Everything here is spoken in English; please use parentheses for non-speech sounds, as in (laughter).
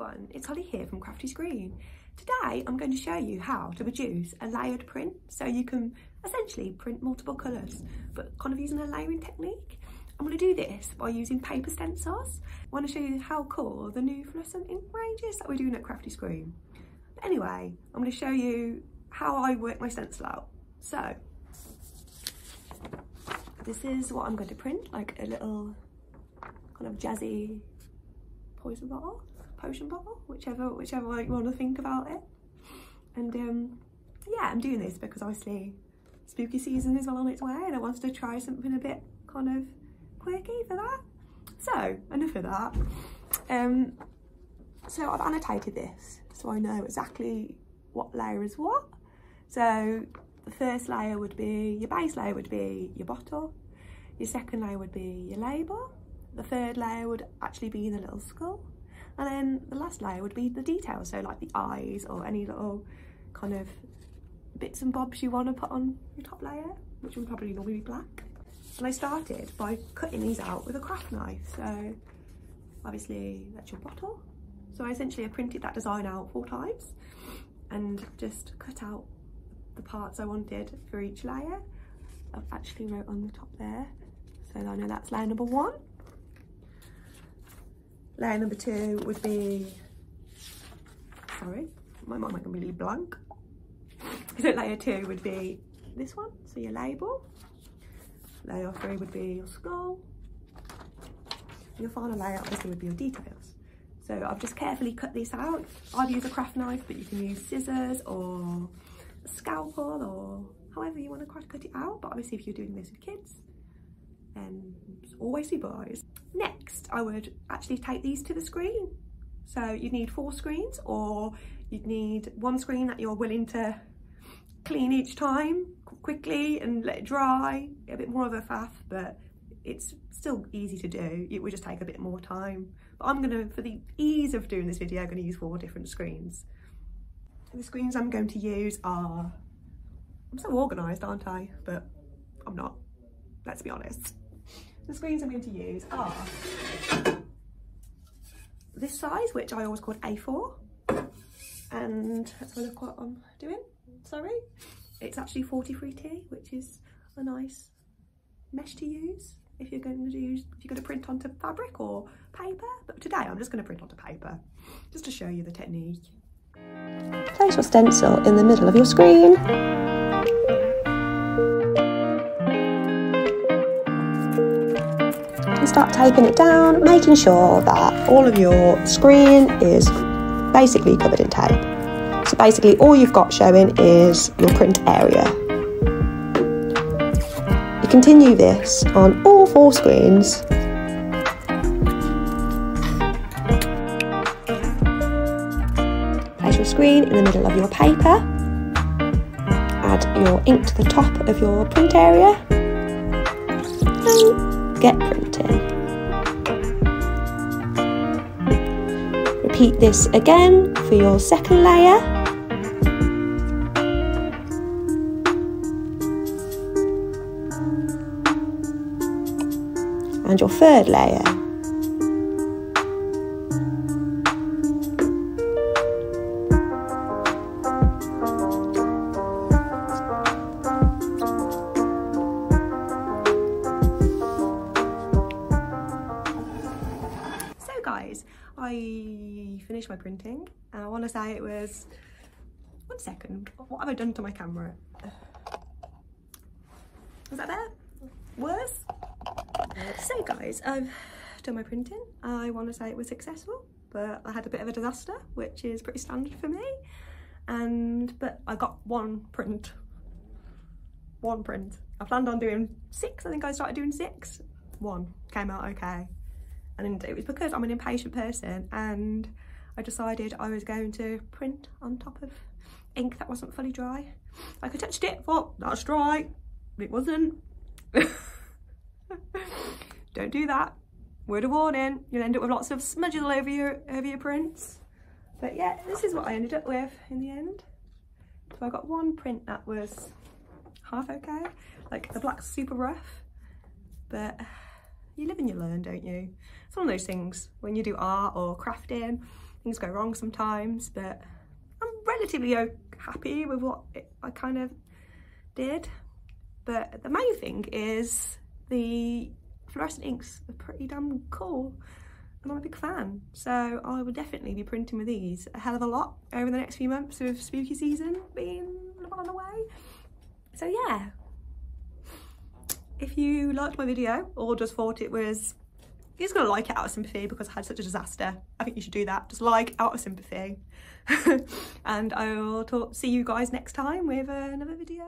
everyone, it's Holly here from Crafty Screen. Today I'm going to show you how to produce a layered print so you can essentially print multiple colours but kind of using a layering technique. I'm going to do this by using paper stencils. I want to show you how cool the new fluorescent ink range is that we're doing at Crafty Screen. But anyway, I'm going to show you how I work my stencil out. So, this is what I'm going to print, like a little kind of jazzy poison bottle, potion bottle, whichever whichever way you want to think about it. And um, yeah, I'm doing this because obviously spooky season is well on its way and I wanted to try something a bit kind of quirky for that. So enough of that. Um, so I've annotated this so I know exactly what layer is what. So the first layer would be, your base layer would be your bottle. Your second layer would be your label the third layer would actually be the little skull. And then the last layer would be the details, so like the eyes or any little kind of bits and bobs you want to put on your top layer, which would probably normally be black. And I started by cutting these out with a craft knife. So obviously that's your bottle. So I essentially I printed that design out four times and just cut out the parts I wanted for each layer. I've actually wrote on the top there. So I know that's layer number one. Layer number two would be, sorry, my mind went really blank. (laughs) So layer two would be this one, so your label. Layer three would be your skull. Your final layer obviously would be your details. So I've just carefully cut this out. I'd use a craft knife, but you can use scissors or a scalpel or however you want to cut it out. But obviously if you're doing this with kids, always super eyes. Next, I would actually take these to the screen. So you'd need four screens or you'd need one screen that you're willing to clean each time quickly and let it dry. A bit more of a faff, but it's still easy to do. It would just take a bit more time. But I'm gonna, for the ease of doing this video, I'm gonna use four different screens. the screens I'm going to use are, I'm so organised, aren't I? But I'm not, let's be honest. The screens I'm going to use are this size, which I always called A4. And let's have a look what I'm doing. Sorry. It's actually 43T, which is a nice mesh to use if you're going to use if you're going to print onto fabric or paper. But today I'm just going to print onto paper, just to show you the technique. Place your stencil in the middle of your screen start taping it down, making sure that all of your screen is basically covered in tape. So basically all you've got showing is your print area. You continue this on all four screens your screen in the middle of your paper. Add your ink to the top of your print area. And get printed. Repeat this again for your second layer. And your third layer. Guys, I finished my printing and I want to say it was, one second, what have I done to my camera? Was that better? Worse? So guys, I've done my printing. I want to say it was successful, but I had a bit of a disaster, which is pretty standard for me. And, but I got one print. One print. I planned on doing six, I think I started doing six. One came out okay and it was because I'm an impatient person and I decided I was going to print on top of ink that wasn't fully dry. Like I touched it, thought that's dry, it wasn't. (laughs) Don't do that. Word of warning, you'll end up with lots of smudges all over your, over your prints. But yeah, this is what I ended up with in the end. So I got one print that was half okay. Like the black's super rough, but you live and you learn, don't you? It's one of those things when you do art or crafting, things go wrong sometimes, but I'm relatively happy with what I kind of did. But the main thing is the fluorescent inks are pretty damn cool and I'm a big fan. So I will definitely be printing with these a hell of a lot over the next few months of spooky season being on the way. So yeah, if you liked my video or just thought it was you're just gonna like it out of sympathy because I had such a disaster. I think you should do that. Just like out of sympathy. (laughs) and I will talk, see you guys next time with another video.